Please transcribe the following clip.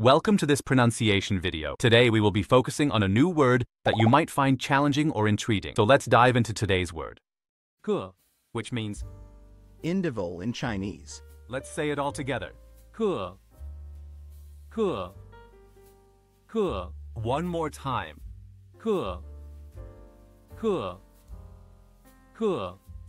Welcome to this pronunciation video. Today we will be focusing on a new word that you might find challenging or intriguing. So let's dive into today's word. "gè," which means indival in Chinese. Let's say it all together. "gè, gè, gè." One more time. "gè, gè, gè."